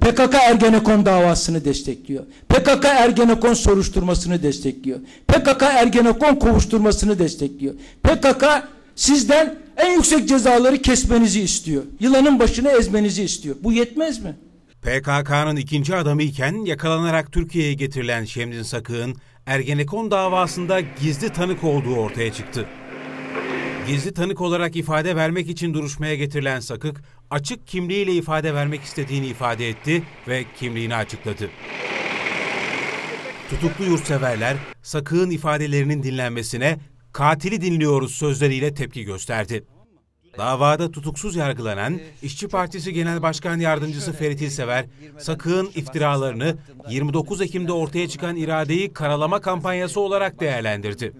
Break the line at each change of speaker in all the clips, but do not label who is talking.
PKK Ergenekon davasını destekliyor. PKK Ergenekon soruşturmasını destekliyor. PKK Ergenekon kovuşturmasını destekliyor. PKK sizden en yüksek cezaları kesmenizi istiyor. Yılanın başını ezmenizi istiyor. Bu yetmez mi?
PKK'nın ikinci adamı iken yakalanarak Türkiye'ye getirilen Şemdin Sakık'ın Ergenekon davasında gizli tanık olduğu ortaya çıktı. Gizli tanık olarak ifade vermek için duruşmaya getirilen Sakık, açık kimliğiyle ifade vermek istediğini ifade etti ve kimliğini açıkladı. Tutuklu yurtseverler Sakık'ın ifadelerinin dinlenmesine katili dinliyoruz sözleriyle tepki gösterdi. Davada tutuksuz yargılanan İşçi Partisi Genel Başkan Yardımcısı Ferit İlsever, Sakık'ın iftiralarını 29 Ekim'de ortaya çıkan iradeyi karalama kampanyası olarak değerlendirdi.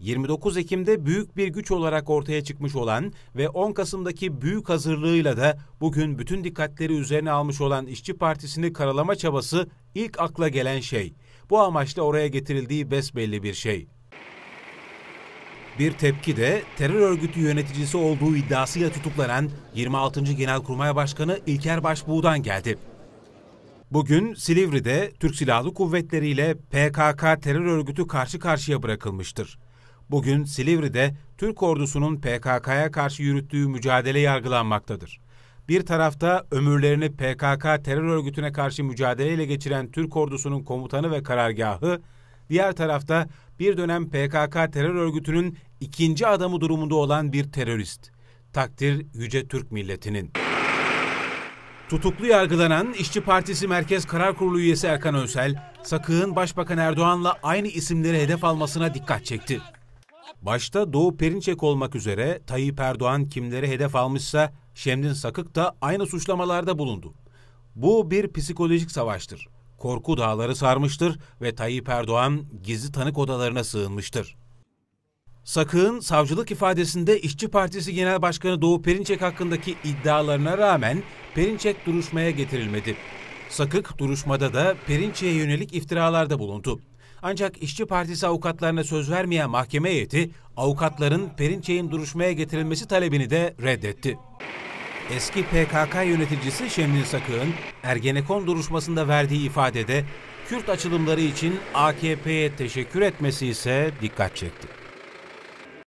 29 Ekim'de büyük bir güç olarak ortaya çıkmış olan ve 10 Kasım'daki büyük hazırlığıyla da bugün bütün dikkatleri üzerine almış olan İşçi Partisi'ni karalama çabası ilk akla gelen şey. Bu amaçla oraya getirildiği besbelli bir şey. Bir tepki de terör örgütü yöneticisi olduğu iddiasıyla tutuklanan 26. Genelkurmay Başkanı İlker Başbuğ'dan geldi. Bugün Silivri'de Türk Silahlı Kuvvetleri ile PKK terör örgütü karşı karşıya bırakılmıştır. Bugün Silivri'de Türk ordusunun PKK'ya karşı yürüttüğü mücadele yargılanmaktadır. Bir tarafta ömürlerini PKK terör örgütüne karşı mücadeleyle geçiren Türk ordusunun komutanı ve karargahı, diğer tarafta bir dönem PKK terör örgütünün ikinci adamı durumunda olan bir terörist. Takdir Yüce Türk milletinin. Tutuklu yargılanan İşçi Partisi Merkez Karar Kurulu üyesi Erkan Önsel, Sakık'ın Başbakan Erdoğan'la aynı isimleri hedef almasına dikkat çekti. Başta Doğu Perinçek olmak üzere Tayyip Erdoğan kimleri hedef almışsa Şemdin Sakık da aynı suçlamalarda bulundu. Bu bir psikolojik savaştır. Korku dağları sarmıştır ve Tayyip Erdoğan gizli tanık odalarına sığınmıştır. Sakık'ın savcılık ifadesinde İşçi Partisi Genel Başkanı Doğu Perinçek hakkındaki iddialarına rağmen Perinçek duruşmaya getirilmedi. Sakık duruşmada da Perinçek'e yönelik iftiralarda bulundu. Ancak İşçi Partisi avukatlarına söz vermeyen mahkeme heyeti avukatların Perinçek'in duruşmaya getirilmesi talebini de reddetti. Eski PKK yöneticisi Şemdin Sakık'ın Ergenekon duruşmasında verdiği ifadede Kürt açılımları için AKP'ye teşekkür etmesi ise dikkat çekti.